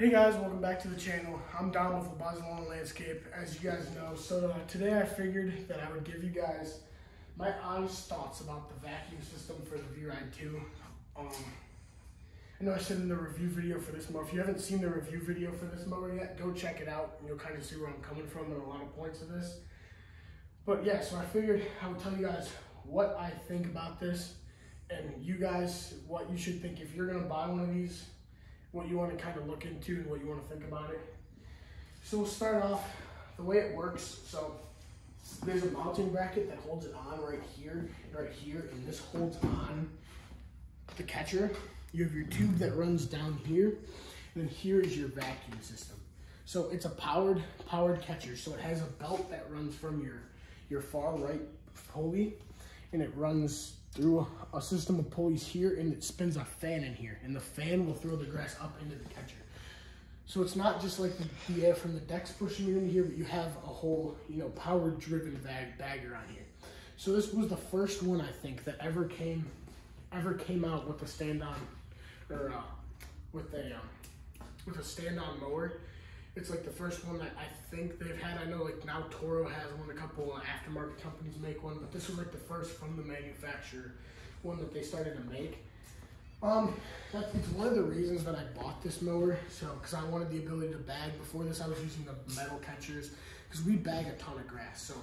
Hey guys, welcome back to the channel. I'm Dom with Lawn Landscape, as you guys know. So uh, today I figured that I would give you guys my honest thoughts about the vacuum system for the V-Ride 2. Um, I know I said in the review video for this mower, if you haven't seen the review video for this mower yet, go check it out and you'll kind of see where I'm coming from in a lot of points of this. But yeah, so I figured I would tell you guys what I think about this and you guys what you should think if you're gonna buy one of these what you want to kind of look into and what you want to think about it. So we'll start off the way it works. So there's a mounting bracket that holds it on right here, right here, and this holds on the catcher. You have your tube that runs down here, and then here is your vacuum system. So it's a powered powered catcher. So it has a belt that runs from your your far right pulley, and it runs through a system of pulleys here and it spins a fan in here and the fan will throw the grass up into the catcher. So it's not just like the, the air from the decks pushing you in here, but you have a whole, you know, power driven bag, bagger on here. So this was the first one I think that ever came, ever came out with a stand on, or uh, with a, um, with a stand on mower it's like the first one that I think they've had. I know like now Toro has one, a couple aftermarket companies make one, but this was like the first from the manufacturer one that they started to make. Um, that's it's one of the reasons that I bought this mower. So, because I wanted the ability to bag. Before this, I was using the metal catchers because we bag a ton of grass. So,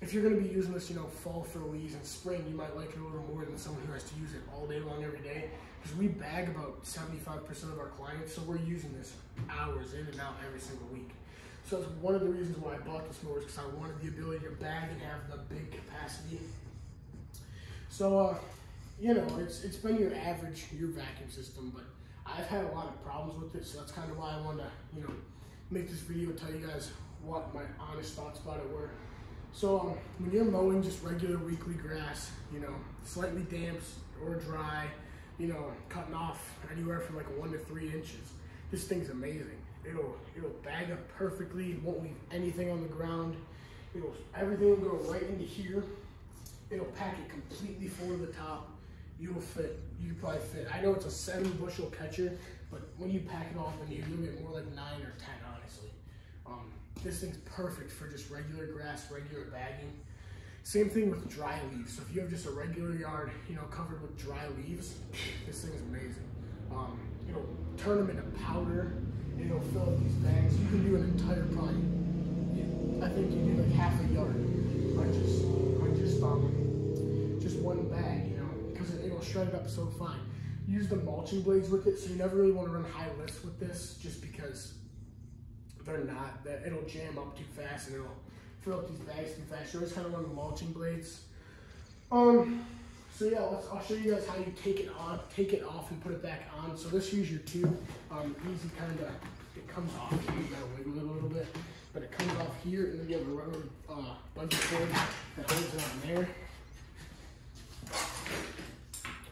if you're going to be using this, you know, fall for leaves and spring, you might like it a little more than someone who has to use it all day long every day because we bag about 75% of our clients, so we're using this hours in and out every single week. So it's one of the reasons why I bought this mower is because I wanted the ability to bag and have the big capacity. So, uh, you know, it's it's been your average, your vacuum system, but I've had a lot of problems with it, so that's kind of why I wanted to, you know, make this video, tell you guys what my honest thoughts about it were. So um, when you're mowing just regular weekly grass, you know, slightly damp or dry, you know, cutting off anywhere from like one to three inches. This thing's amazing. It'll it'll bag up perfectly. It won't leave anything on the ground. It'll everything will go right into here. It'll pack it completely full to the top. You'll fit. You probably fit. I know it's a seven bushel catcher, but when you pack it off in here, you'll get more like nine or ten, honestly. Um, this thing's perfect for just regular grass, regular bagging. Same thing with dry leaves. So if you have just a regular yard, you know, covered with dry leaves, this thing is amazing. Um, it'll turn them into powder, and it'll fill up these bags. You can do an entire probably, I think you do like half a yard on just, on just, um, just one bag, you know, because it, it'll shred it up so fine. Use the mulching blades with it, so you never really want to run high lifts with this, just because they're not, that it'll jam up too fast and it'll fill up these bags too fast. You always kind of run the mulching blades. Um, so yeah, let's, I'll show you guys how you take it on, take it off and put it back on. So this here's your tube. Um, easy kind of, it comes off here. You gotta wiggle it a little bit, but it comes off here, and then you have a rubber uh, bungee that holds it on there.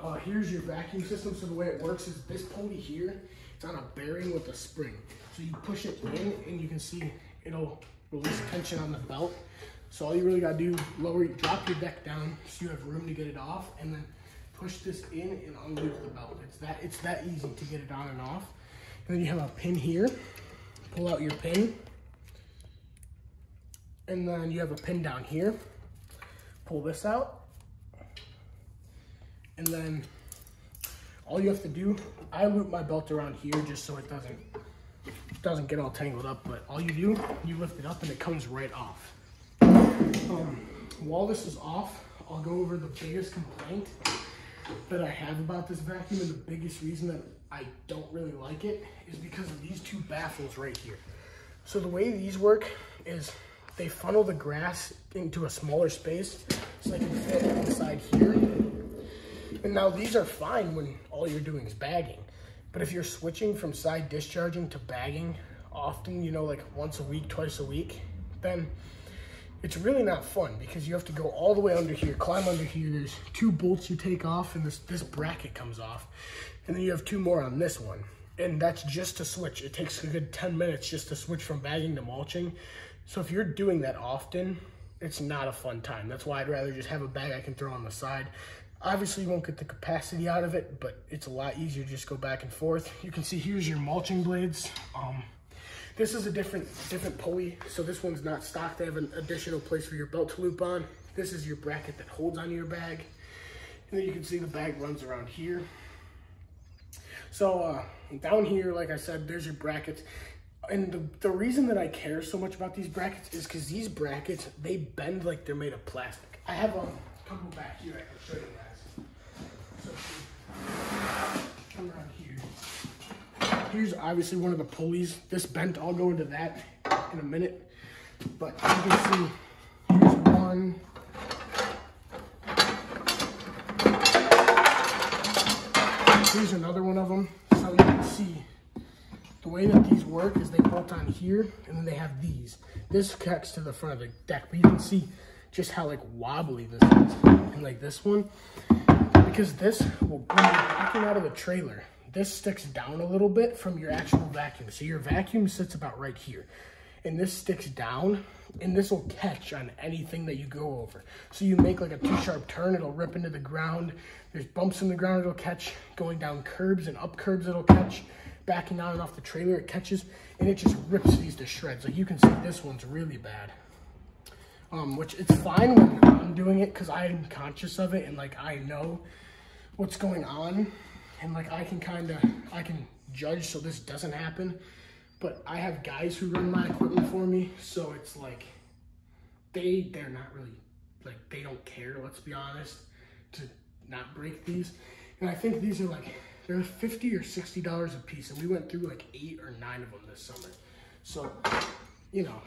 Uh, here's your vacuum system. So the way it works is this pulley here, it's on a bearing with a spring. So you push it in, and you can see it'll release tension on the belt. So all you really gotta do, lower, drop your deck down so you have room to get it off and then push this in and unloop the belt. It's that, it's that easy to get it on and off. And then you have a pin here, pull out your pin. And then you have a pin down here, pull this out. And then all you have to do, I loop my belt around here just so it doesn't doesn't get all tangled up, but all you do, you lift it up and it comes right off. Um, while this is off, I'll go over the biggest complaint that I have about this vacuum and the biggest reason that I don't really like it is because of these two baffles right here. So the way these work is they funnel the grass into a smaller space so they can fit inside here. And now these are fine when all you're doing is bagging. But if you're switching from side discharging to bagging often, you know, like once a week, twice a week, then it's really not fun because you have to go all the way under here, climb under here. There's two bolts you take off and this, this bracket comes off. And then you have two more on this one. And that's just to switch. It takes a good 10 minutes just to switch from bagging to mulching. So if you're doing that often, it's not a fun time. That's why I'd rather just have a bag I can throw on the side. Obviously, you won't get the capacity out of it, but it's a lot easier to just go back and forth. You can see here's your mulching blades. Um, this is a different different pulley, so this one's not stock. They have an additional place for your belt to loop on. This is your bracket that holds onto your bag. And then you can see the bag runs around here. So uh, down here, like I said, there's your brackets. And the, the reason that I care so much about these brackets is because these brackets, they bend like they're made of plastic. I have a couple back here I can show you guys. So come around here. Here's obviously one of the pulleys. This bent, I'll go into that in a minute. But you can see, here's one, Here's another one of them. So you can see the way that these work is they bolt on here and then they have these. This connects to the front of the deck, but you can see just how like wobbly this is. And like this one, because this will, when you're backing out of the trailer, this sticks down a little bit from your actual vacuum. So your vacuum sits about right here and this sticks down and this will catch on anything that you go over. So you make like a too sharp turn, it'll rip into the ground. There's bumps in the ground, it'll catch. Going down curbs and up curbs, it'll catch. Backing on and off the trailer, it catches, and it just rips these to shreds. Like you can see this one's really bad. Um, which it's fine when I'm doing it because I'm conscious of it and like I know what's going on and like I can kind of, I can judge so this doesn't happen but I have guys who run my equipment for me, so it's like they they're not really like they don't care. Let's be honest, to not break these. And I think these are like they're fifty or sixty dollars a piece, and we went through like eight or nine of them this summer. So you know,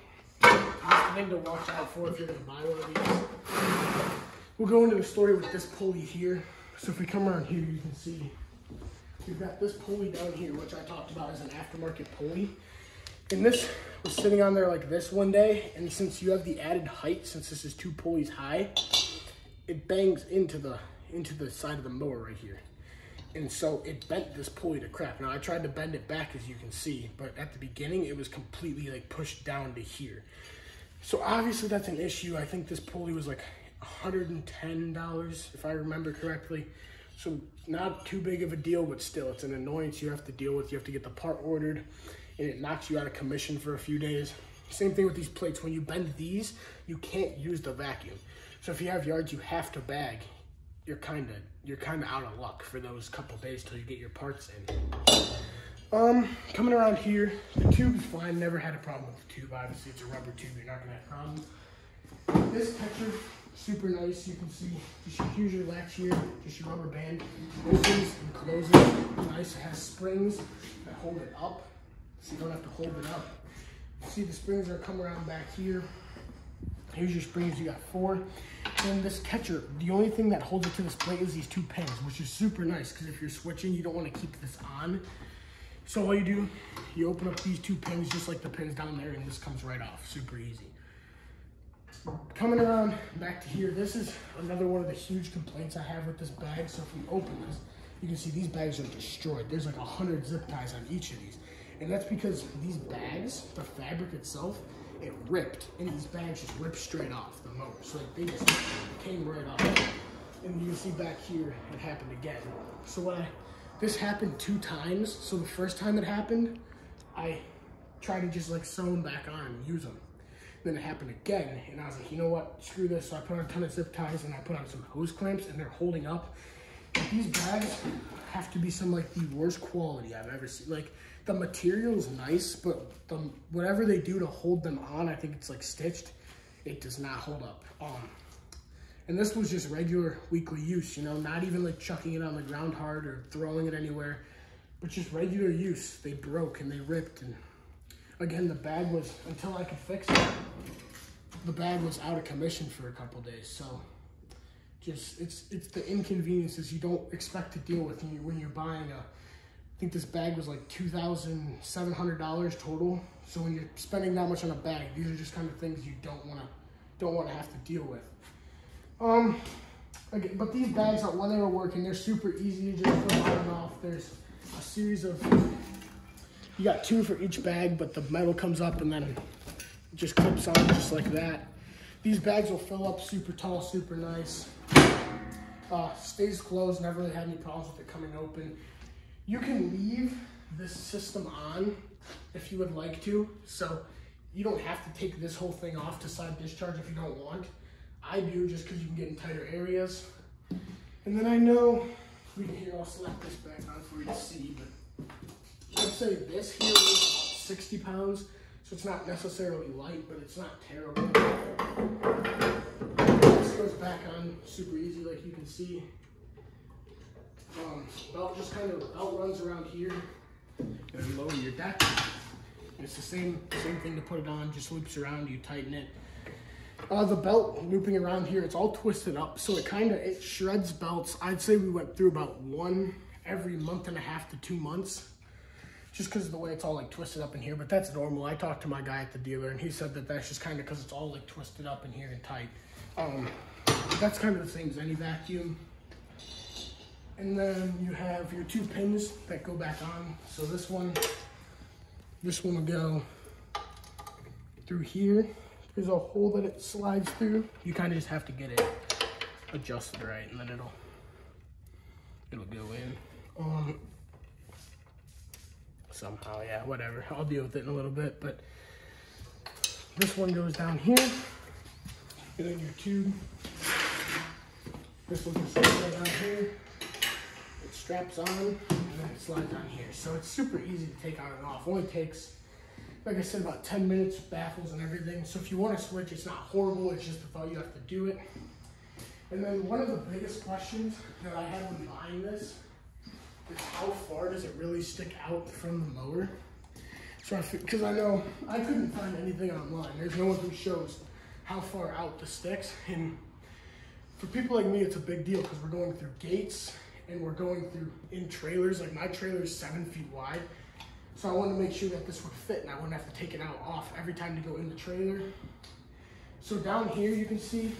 thing to watch out for if you're gonna buy one of these. We'll go into the story with this pulley here. So if we come around here, you can see We've got this pulley down here, which I talked about as an aftermarket pulley. And this was sitting on there like this one day. And since you have the added height, since this is two pulleys high, it bangs into the into the side of the mower right here. And so it bent this pulley to crap. Now I tried to bend it back as you can see, but at the beginning it was completely like pushed down to here. So obviously that's an issue. I think this pulley was like $110 if I remember correctly. So not too big of a deal, but still, it's an annoyance you have to deal with. You have to get the part ordered, and it knocks you out of commission for a few days. Same thing with these plates. When you bend these, you can't use the vacuum. So if you have yards you have to bag, you're kind of you're kind of out of luck for those couple days till you get your parts in. Um, coming around here, the tube's fine. Never had a problem with the tube. Obviously, it's a rubber tube. You're not gonna have problems. This catcher super nice. You can see just your, here's your latch here, just your rubber band. Opens and closes. Nice. It has springs that hold it up, so you don't have to hold it up. See the springs are come around back here. Here's your springs. You got four. And this catcher, the only thing that holds it to this plate is these two pins, which is super nice because if you're switching, you don't want to keep this on. So all you do, you open up these two pins just like the pins down there and this comes right off, super easy coming around back to here, this is another one of the huge complaints I have with this bag. So if we open this, you can see these bags are destroyed. There's like a hundred zip ties on each of these. And that's because these bags, the fabric itself, it ripped. And these bags just ripped straight off the motor. So like they just came right off. And you can see back here, it happened again. So what I, this happened two times. So the first time it happened, I tried to just like sew them back on and use them. Then it happened again, and I was like, you know what, screw this. So I put on a ton of zip ties and I put on some hose clamps, and they're holding up. These bags have to be some like the worst quality I've ever seen. Like the material is nice, but the whatever they do to hold them on, I think it's like stitched. It does not hold up. And this was just regular weekly use, you know, not even like chucking it on the ground hard or throwing it anywhere, but just regular use. They broke and they ripped and again, the bag was, until I could fix it, the bag was out of commission for a couple days. So just, it's it's the inconveniences you don't expect to deal with when you're buying a, I think this bag was like $2,700 total. So when you're spending that much on a bag, these are just kind of things you don't want to don't want to have to deal with. Um, but these bags, when they were working, they're super easy to just put on and off. There's a series of you got two for each bag, but the metal comes up and then it just clips on just like that. These bags will fill up super tall, super nice. Uh, stays closed, never really had any problems with it coming open. You can leave this system on if you would like to. So you don't have to take this whole thing off to side discharge if you don't want. I do just because you can get in tighter areas. And then I know, we can here, I'll slap this back on for you to see, but let's say this here is 60 pounds, so it's not necessarily light, but it's not terrible. This goes back on super easy, like you can see. Um, belt just kind of outruns around here, and lower your deck. It's the same same thing to put it on, just loops around, you tighten it. Uh, the belt looping around here, it's all twisted up, so it kind of, it shreds belts. I'd say we went through about one every month and a half to two months, just because of the way it's all like twisted up in here, but that's normal. I talked to my guy at the dealer, and he said that that's just kind of because it's all like twisted up in here and tight. Um, that's kind of the same as any vacuum. And then you have your two pins that go back on. So this one, this one will go through here. There's a hole that it slides through. You kind of just have to get it adjusted right and then it'll, it'll go in. Um, somehow, yeah, whatever. I'll deal with it in a little bit, but this one goes down here. And then your tube. This one goes down here straps on and then it slides on here. So it's super easy to take on and off. Only takes, like I said, about 10 minutes, baffles and everything. So if you want to switch, it's not horrible. It's just thought you have to do it. And then one of the biggest questions that I had when buying this is how far does it really stick out from the mower? So because I, I know I couldn't find anything online. There's no one who shows how far out the sticks. And for people like me, it's a big deal because we're going through gates and we're going through in trailers. Like my trailer is seven feet wide. So I wanted to make sure that this would fit and I wouldn't have to take it out off every time to go in the trailer. So down here you can see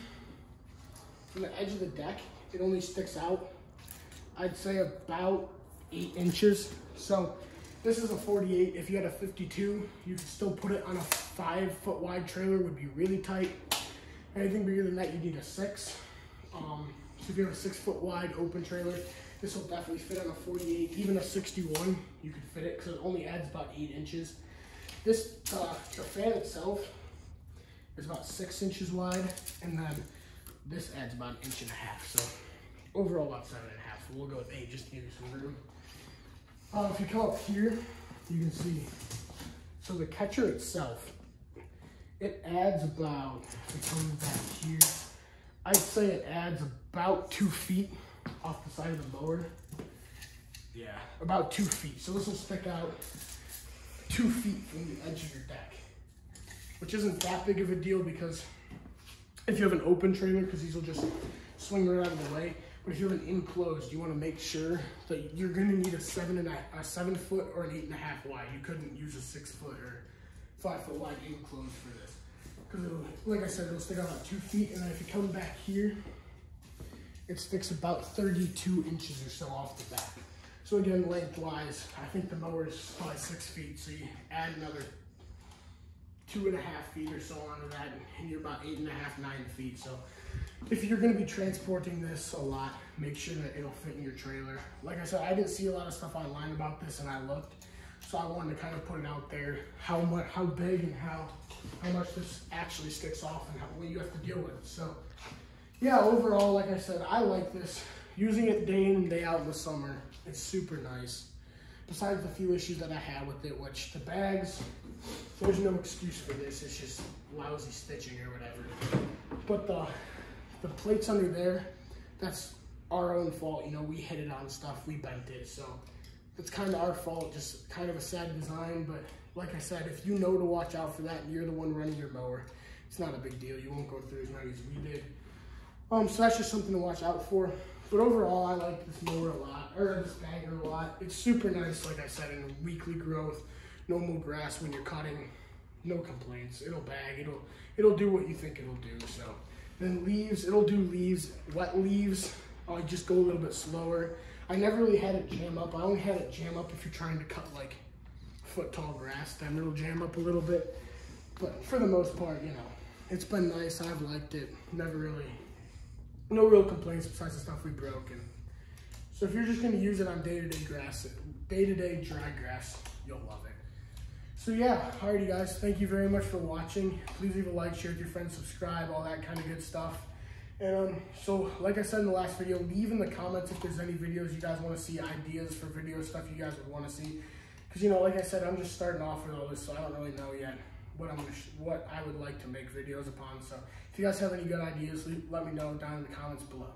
from the edge of the deck, it only sticks out, I'd say about eight inches. So this is a 48. If you had a 52, you could still put it on a five foot wide trailer, would be really tight. Anything bigger than that, you need a six. Um, so if you have a six foot wide open trailer, this will definitely fit on a 48, even a 61, you could fit it because it only adds about eight inches. This, uh, the fan itself is about six inches wide, and then this adds about an inch and a half. So overall about seven and a half. We'll go with eight just to give you some room. Uh, if you come up here, you can see, so the catcher itself, it adds about, if it comes back here, I'd say it adds about two feet off the side of the mower. Yeah, about two feet. So this will stick out two feet from the edge of your deck, which isn't that big of a deal because if you have an open trailer, because these will just swing right out of the way. But if you have an enclosed, you want to make sure that you're going to need a seven and a, a seven foot or an eight and a half wide. You couldn't use a six foot or five foot wide enclosed for this because like I said, it'll stick out about two feet, and then if you come back here, it sticks about 32 inches or so off the back. So again, lengthwise, I think the mower is probably six feet, so you add another two and a half feet or so onto that, and you're about eight and a half, nine feet. So if you're gonna be transporting this a lot, make sure that it'll fit in your trailer. Like I said, I didn't see a lot of stuff online about this, and I looked. So I wanted to kind of put it out there, how much, how big and how, how much this actually sticks off and how, what you have to deal with. So yeah, overall, like I said, I like this. Using it day in and day out in the summer, it's super nice. Besides the few issues that I had with it, which the bags, there's no excuse for this. It's just lousy stitching or whatever. But the, the plates under there, that's our own fault. You know, we hit it on stuff, we bent it. So it's kind of our fault, just kind of a sad design, but like I said, if you know to watch out for that and you're the one running your mower, it's not a big deal. You won't go through as many as we did. Um, so that's just something to watch out for. But overall, I like this mower a lot, or this bagger a lot. It's super nice, like I said, in weekly growth, no more grass when you're cutting, no complaints. It'll bag, it'll it'll do what you think it'll do. So then leaves, it'll do leaves, wet leaves. I'll just go a little bit slower. I never really had it jam up. I only had it jam up if you're trying to cut like foot tall grass, then it'll jam up a little bit. But for the most part, you know, it's been nice. I've liked it. Never really no real complaints besides the stuff we broke. And so if you're just gonna use it on day-to-day grass, day-to-day dry grass, you'll love it. So yeah, alrighty guys, thank you very much for watching. Please leave a like, share with your friends, subscribe, all that kind of good stuff. And um, so, like I said in the last video, leave in the comments if there's any videos you guys want to see, ideas for video stuff you guys would want to see. Because, you know, like I said, I'm just starting off with all this, so I don't really know yet what I'm what I would like to make videos upon. So, if you guys have any good ideas, let me know down in the comments below.